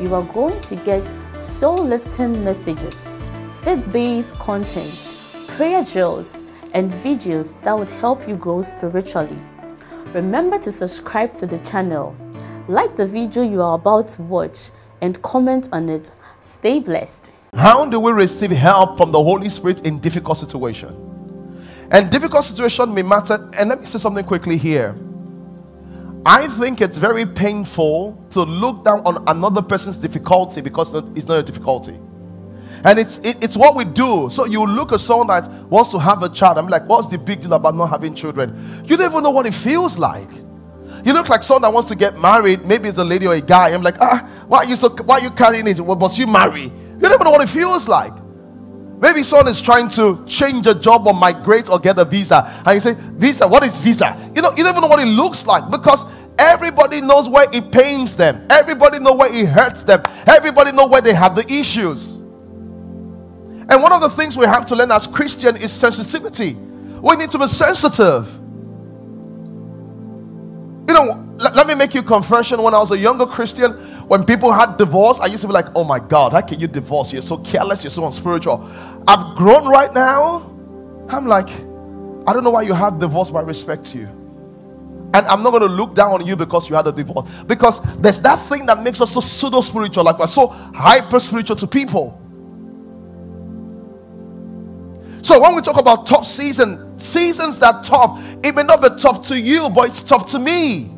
you are going to get soul-lifting messages, faith-based content, prayer drills, and videos that would help you grow spiritually. Remember to subscribe to the channel, like the video you are about to watch, and comment on it. Stay blessed. How do we receive help from the Holy Spirit in difficult situation? And difficult situation may matter. And let me say something quickly here. I think it's very painful to look down on another person's difficulty because it's not a difficulty. And it's it, it's what we do. So you look at someone that wants to have a child. I'm like, what's the big deal about not having children? You don't even know what it feels like. You look like someone that wants to get married. Maybe it's a lady or a guy. I'm like, ah, why are you so why are you carrying it? Well, must you marry? You don't even know what it feels like. Maybe someone is trying to change a job or migrate or get a visa. And you say, Visa, what is visa? You know, you don't even know what it looks like because everybody knows where it pains them. Everybody knows where it hurts them. Everybody knows where they have the issues. And one of the things we have to learn as Christian is sensitivity. We need to be sensitive. Let, let me make you confession. When I was a younger Christian, when people had divorce, I used to be like, oh my God, how can you divorce? You're so careless, you're so unspiritual. I've grown right now. I'm like, I don't know why you have divorce, but I respect you. And I'm not going to look down on you because you had a divorce. Because there's that thing that makes us so pseudo spiritual, like we're so hyper spiritual to people. So when we talk about tough season, seasons that tough, it may not be tough to you, but it's tough to me.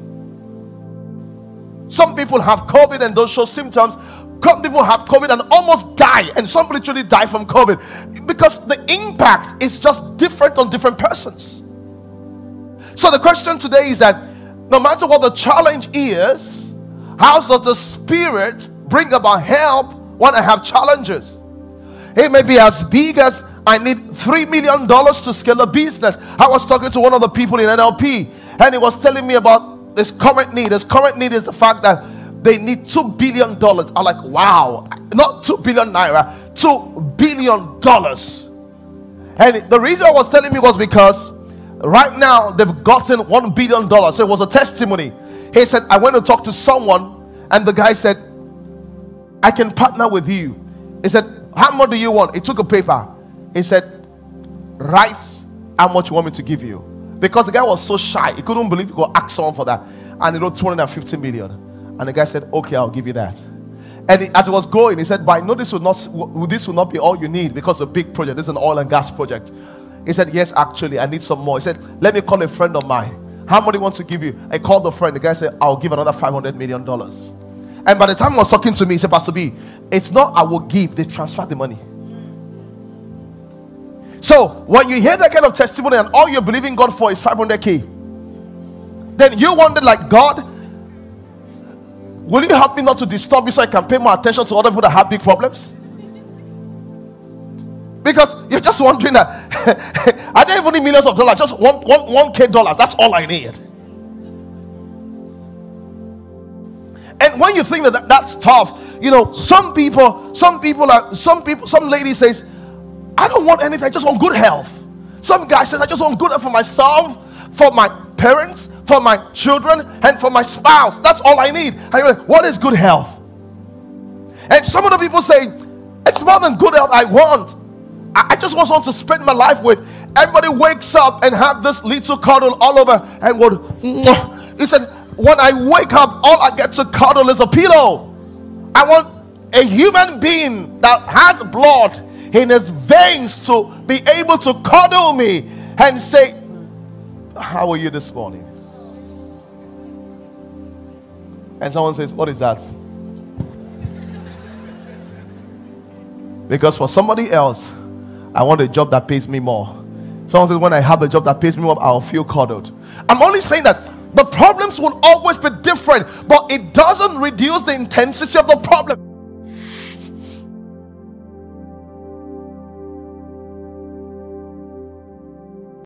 Some people have COVID and don't show symptoms. Some people have COVID and almost die, and some literally die from COVID because the impact is just different on different persons. So the question today is that no matter what the challenge is, how does the Spirit bring about help when I have challenges? It may be as big as I need $3 million to scale a business. I was talking to one of the people in NLP, and he was telling me about this current need. This current need is the fact that they need $2 billion. I'm like, wow, not 2 billion naira, $2 billion. And the reason I was telling me was because right now they've gotten $1 billion. So it was a testimony. He said, I went to talk to someone, and the guy said, I can partner with you. He said, How much do you want? He took a paper he said, Write how much you want me to give you. Because the guy was so shy, he couldn't believe he could ask someone for that. And he wrote 250 million. And the guy said, Okay, I'll give you that. And he, as he was going, he said, But know this will not this will not be all you need because a big project. This is an oil and gas project. He said, Yes, actually, I need some more. He said, Let me call a friend of mine. How much do you want to give you? I called the friend. The guy said, I'll give another 500 million dollars. And by the time he was talking to me, he said, Pastor B, it's not I will give, they transfer the money. So when you hear that kind of testimony and all you're believing God for is 500k, then you wonder, like, God, will you help me not to disturb you so I can pay more attention to other people that have big problems? Because you're just wondering that I don't even need millions of dollars, just one, one, one K dollars. That's all I need. And when you think that, that that's tough, you know, some people, some people are, some people, some lady says, I don't want anything. I just want good health. Some guy says, I just want good health for myself, for my parents, for my children, and for my spouse. That's all I need. I like, what is good health? And some of the people say, it's more than good health I want. I, just want someone to spend my life with. Everybody wakes up and have this little cuddle all over and would. He said, when I wake up, all I get to cuddle is a pillow. I want a human being that has blood in his veins to be able to cuddle me and say, How are you this morning? And someone says, What is that? Because for somebody else, I want a job that pays me more. Someone says, When I have a job that pays me more, I'll feel cuddled. I'm only saying that the problems will always be different, but it doesn't reduce the intensity of the problem.